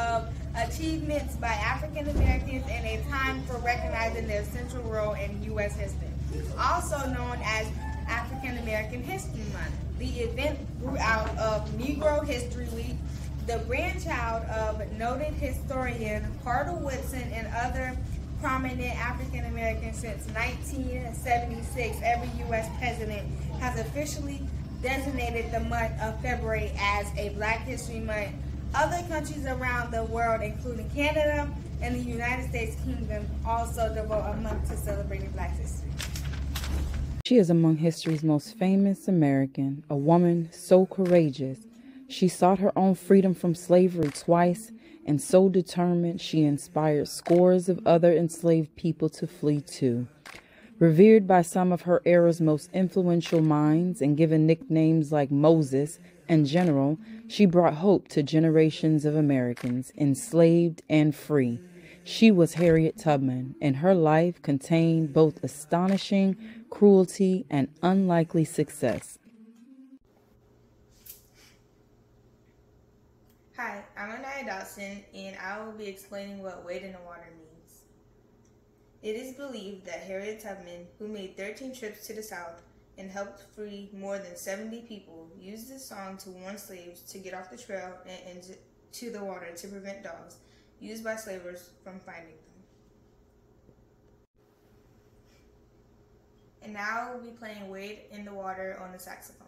of achievements by African Americans and a time for recognizing their central role in U.S. history. Also known as African American History Month. The event grew out of Negro History Week, the brainchild of noted historian Carter Woodson and other prominent African Americans since 1976. Every U.S. president has officially designated the month of February as a Black History Month. Other countries around the world, including Canada and the United States Kingdom, also devote a month to celebrating Black history. She is among history's most famous American, a woman so courageous. She sought her own freedom from slavery twice, and so determined she inspired scores of other enslaved people to flee too. Revered by some of her era's most influential minds and given nicknames like Moses and General, she brought hope to generations of Americans, enslaved and free. She was Harriet Tubman, and her life contained both astonishing cruelty and unlikely success. Hi, I'm Anaya Dawson, and I will be explaining what Wade in the Water means. It is believed that Harriet Tubman, who made 13 trips to the South and helped free more than 70 people, used this song to warn slaves to get off the trail and into the water to prevent dogs used by slavers from finding them. And now we'll be playing Wade in the Water on the saxophone.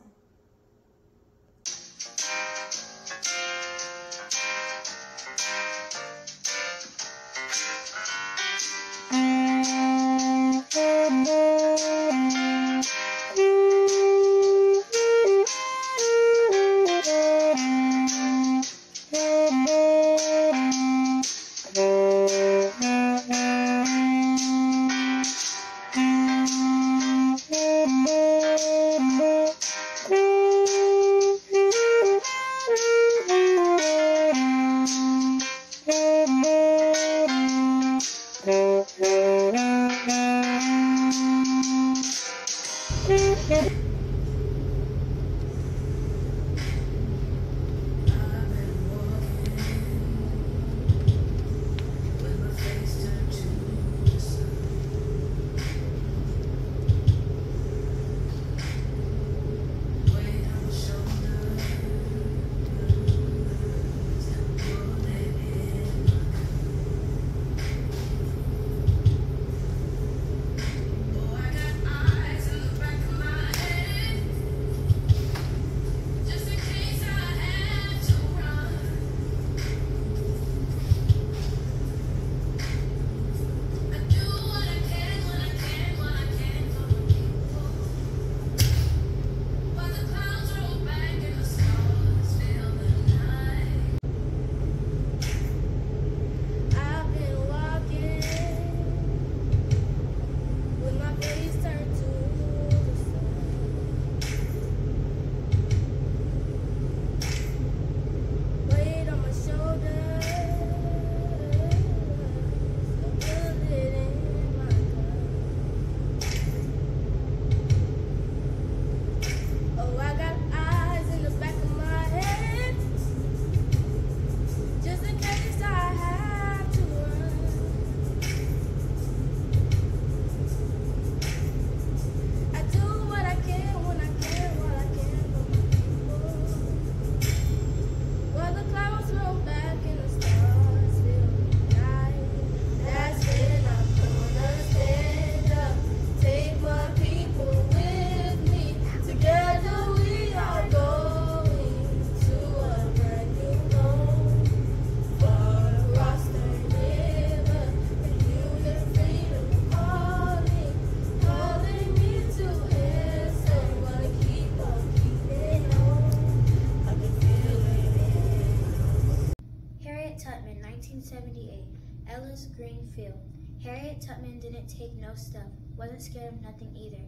Wasn't scared of nothing either.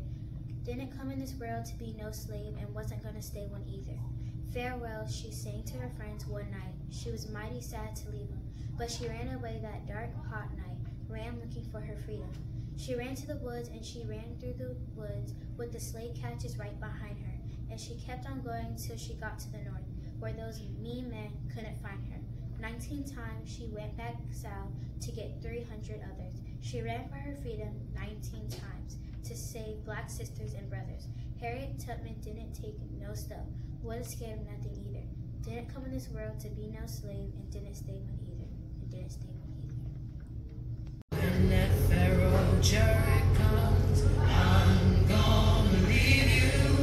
Didn't come in this world to be no slave and wasn't gonna stay one either. Farewell, she sang to her friends one night. She was mighty sad to leave them, but she ran away that dark, hot night, ran looking for her freedom. She ran to the woods and she ran through the woods with the slave catches right behind her. and she kept on going till she got to the north, where those mean men couldn't find her. Nineteen times she went back south to get 300 others. She ran for her freedom 19 times to save black sisters and brothers. Harriet Tubman didn't take no stuff, wasn't scared of nothing either. Didn't come in this world to be no slave and didn't stay one either. And didn't stay one either. When that Pharaoh chariot comes, I'm gonna leave you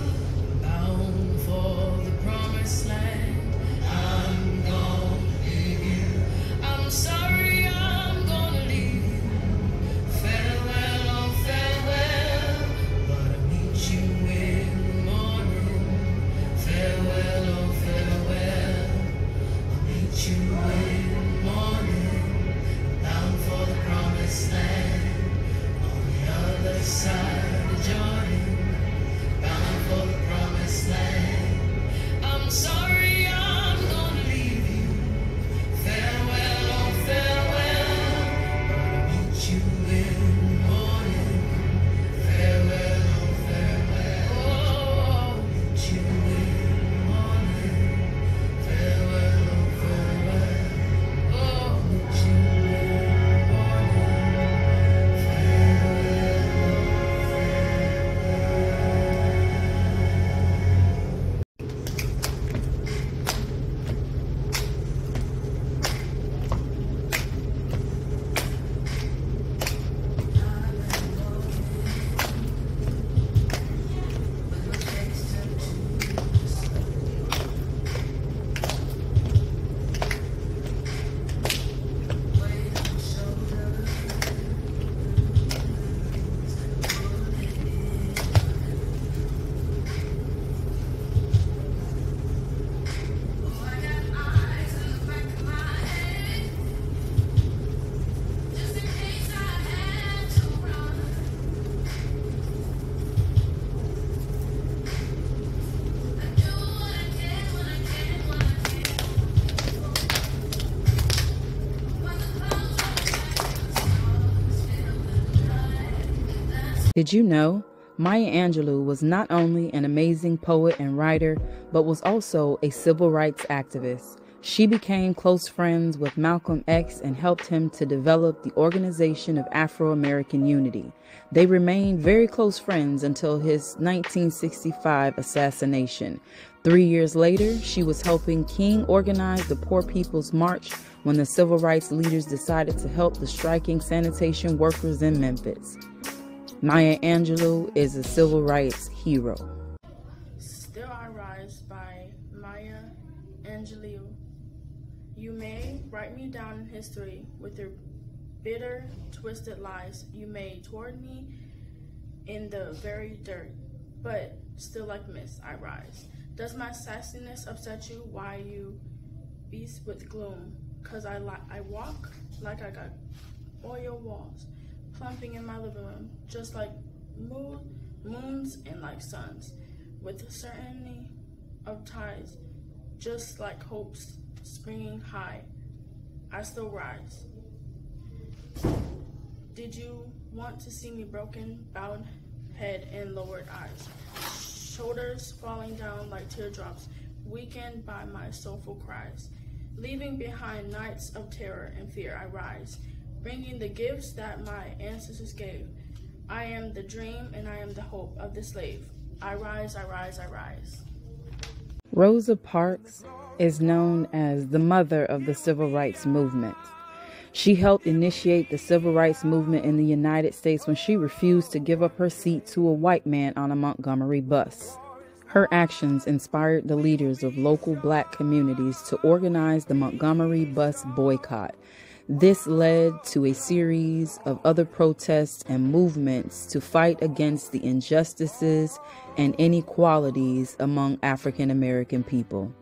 Did you know? Maya Angelou was not only an amazing poet and writer, but was also a civil rights activist. She became close friends with Malcolm X and helped him to develop the Organization of Afro American Unity. They remained very close friends until his 1965 assassination. Three years later, she was helping King organize the Poor People's March when the civil rights leaders decided to help the striking sanitation workers in Memphis. Maya Angelou is a civil rights hero. Still I Rise by Maya Angelou. You may write me down in history with your bitter, twisted lies. You may toward me in the very dirt, but still like mist I rise. Does my sassiness upset you? Why you beast with gloom? Cause I li- I walk like I got oil walls plumping in my living room, just like moon, moons and like suns, with certainty of ties, just like hopes springing high. I still rise. Did you want to see me broken, bowed head and lowered eyes, shoulders falling down like teardrops, weakened by my soulful cries? Leaving behind nights of terror and fear, I rise, bringing the gifts that my ancestors gave. I am the dream and I am the hope of the slave. I rise, I rise, I rise. Rosa Parks is known as the mother of the civil rights movement. She helped initiate the civil rights movement in the United States when she refused to give up her seat to a white man on a Montgomery bus. Her actions inspired the leaders of local black communities to organize the Montgomery bus boycott. This led to a series of other protests and movements to fight against the injustices and inequalities among African American people.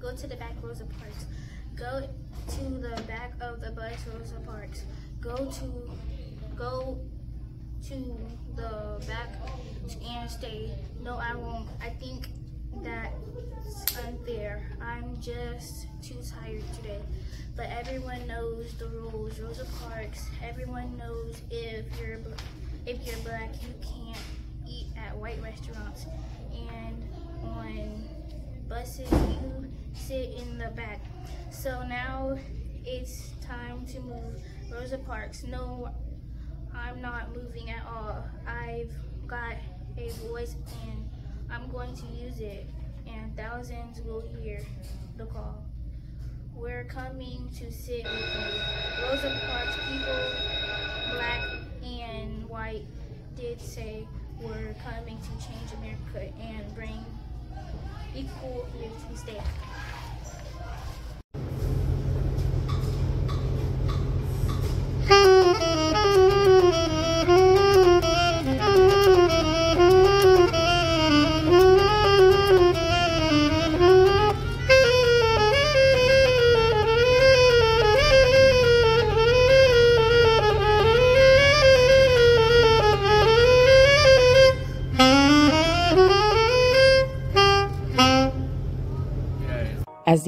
Go to the back, Rosa Parks. Go to the back of the bus, Rosa Parks. Go to, go to the back and stay. No, I won't. I think that's unfair. I'm just too tired today. But everyone knows the rules. Rosa Parks. Everyone knows if you're if you're black, you can't eat at white restaurants. And on buses, you sit in the back. So now it's time to move. Rosa Parks. No, I'm not moving at all. I've got a voice and I'm going to use it and thousands will hear the call. We're coming to sit with you. Rosa Parks people, black and white, did say we're coming to change America and bring equal to stay.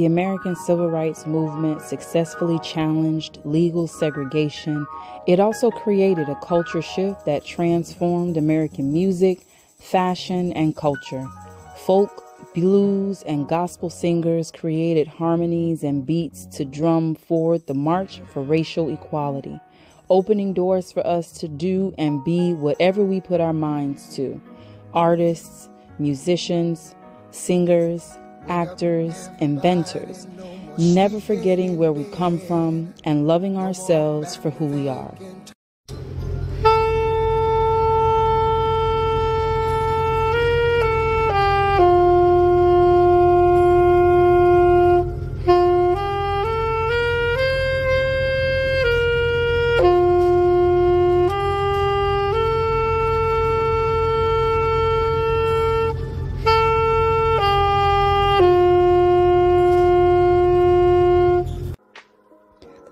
The American Civil Rights Movement successfully challenged legal segregation, it also created a culture shift that transformed American music, fashion, and culture. Folk, blues, and gospel singers created harmonies and beats to drum forward the march for racial equality, opening doors for us to do and be whatever we put our minds to. Artists, musicians, singers, actors, inventors, never forgetting where we come from and loving ourselves for who we are.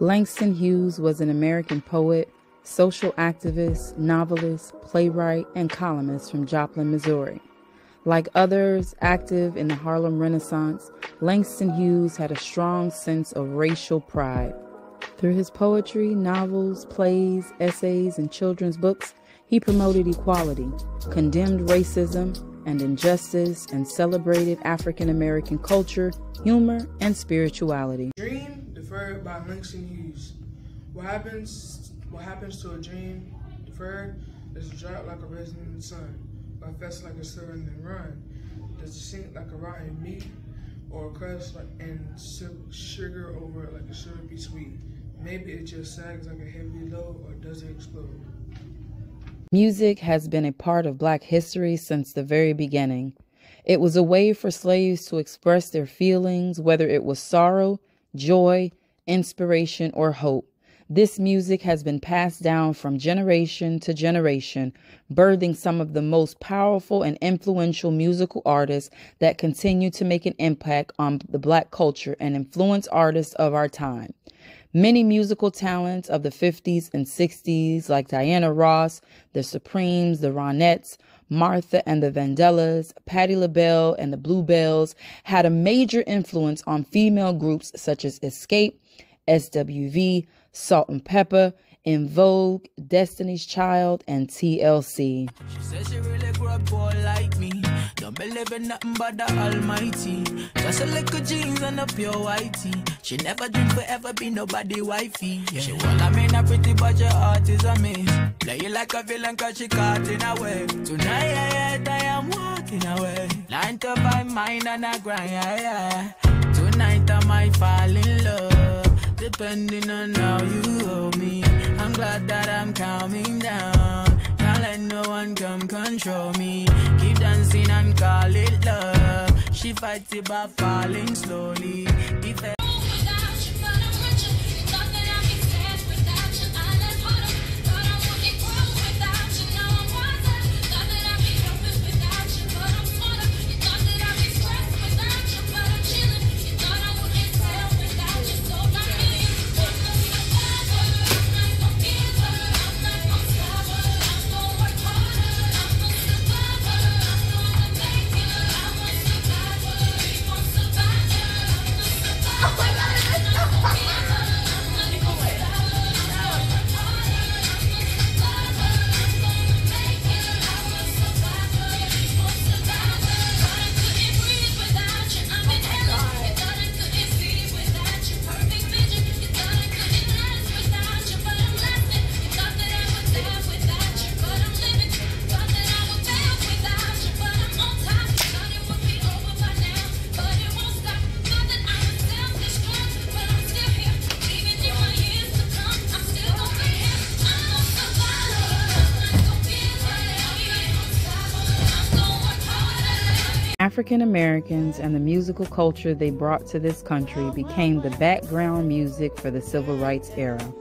Langston Hughes was an American poet, social activist, novelist, playwright, and columnist from Joplin, Missouri. Like others active in the Harlem Renaissance, Langston Hughes had a strong sense of racial pride. Through his poetry, novels, plays, essays, and children's books, he promoted equality, condemned racism and injustice, and celebrated African American culture, humor, and spirituality. Dream deferred by Langston Hughes. What happens what happens to a dream deferred is a drop like a the sun, or fast like a and run. Does it sink like a rotten meat, or crust like and sugar over it like a syrupy sweet? Maybe it just sags like a heavy load, or does it explode? Music has been a part of black history since the very beginning. It was a way for slaves to express their feelings, whether it was sorrow, joy, inspiration, or hope. This music has been passed down from generation to generation, birthing some of the most powerful and influential musical artists that continue to make an impact on the black culture and influence artists of our time. Many musical talents of the 50s and 60s, like Diana Ross, the Supremes, the Ronettes, Martha and the Vandellas, Patti LaBelle and the Bluebells, had a major influence on female groups such as Xscape, SWV, Salt-N-Pepa, En Vogue, Destiny's Child, and TLC. She she really like me. Don't believe in nothing but the Almighty. Just a little jeans and a pure whitey. She never dreamed forever be nobody wifey. Yeah. She wanna a pretty, but your heart is a miss. Play you like a villain cause she caught in a way. Tonight, I am walking away. To and a grind, yeah, yeah. Tonight I might fall in love depending on how you hold me. I'm glad that I'm calming down. Can't let no one come control me. Keep dancing and call it love. She fights it by falling slowly. If African Americans and the musical culture they brought to this country became the background music for the civil rights era.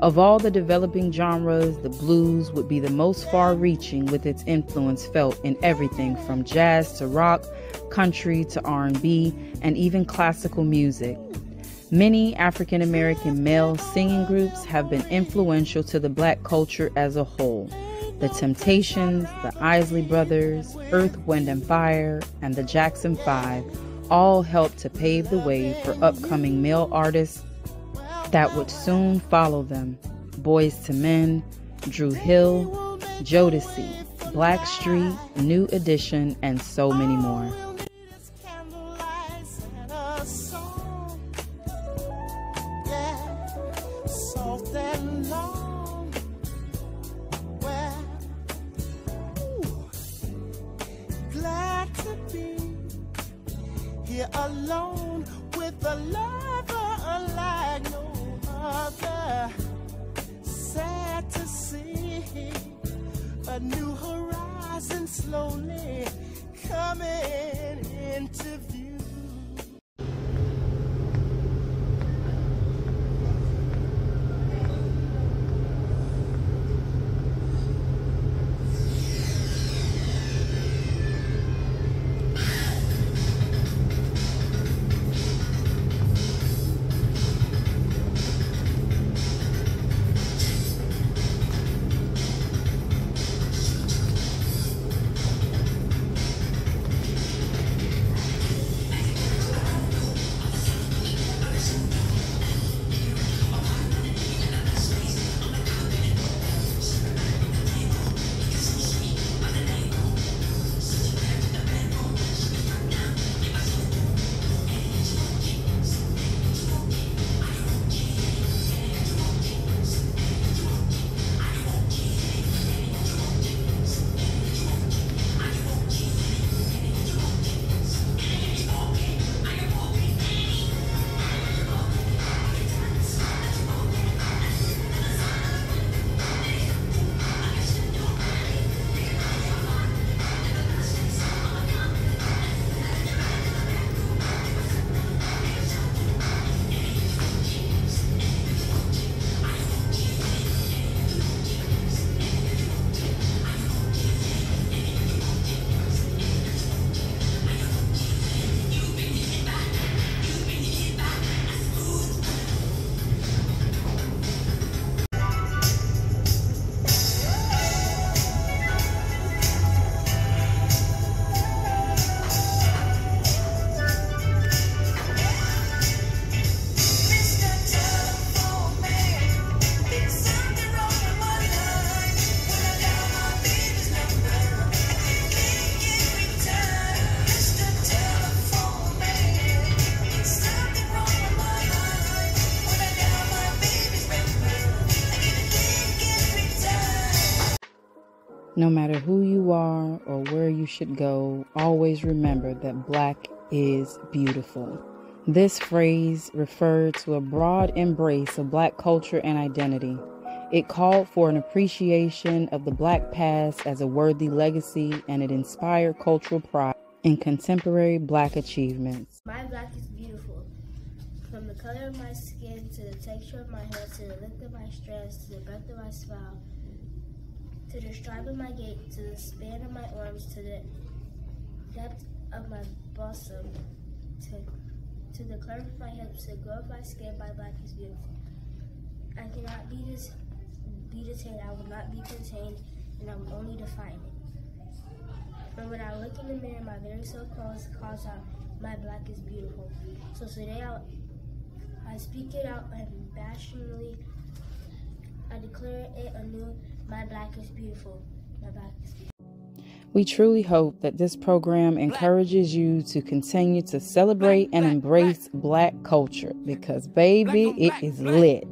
Of all the developing genres, the blues would be the most far-reaching with its influence felt in everything from jazz to rock, country to R&B, and even classical music. Many African American male singing groups have been influential to the black culture as a whole. The Temptations, the Isley Brothers, Earth, Wind and Fire, and the Jackson 5 all helped to pave the way for upcoming male artists that would soon follow them Boyz II Men, Dru Hill, Jodeci, Blackstreet, New Edition, and so many more. No matter who you are or where you should go, always remember that black is beautiful. This phrase referred to a broad embrace of black culture and identity. It called for an appreciation of the black past as a worthy legacy and it inspired cultural pride in contemporary black achievements. My black is beautiful. From the color of my skin to the texture of my hair to the length of my strands to the breadth of my smile to the stripe of my gait, to the span of my arms, to the depth of my bosom, to, to the curve of my hips, to the glow of my skin, my black is beautiful. I cannot be, be detained, I will not be contained, and I will only define it. And when I look in the mirror, my very soul calls, calls out, my black is beautiful. So today I'll, I speak it out and passionately, I declare it anew, my black is beautiful. My black is beautiful. We truly hope that this program encourages you to continue to celebrate and embrace black culture because, baby, it is lit.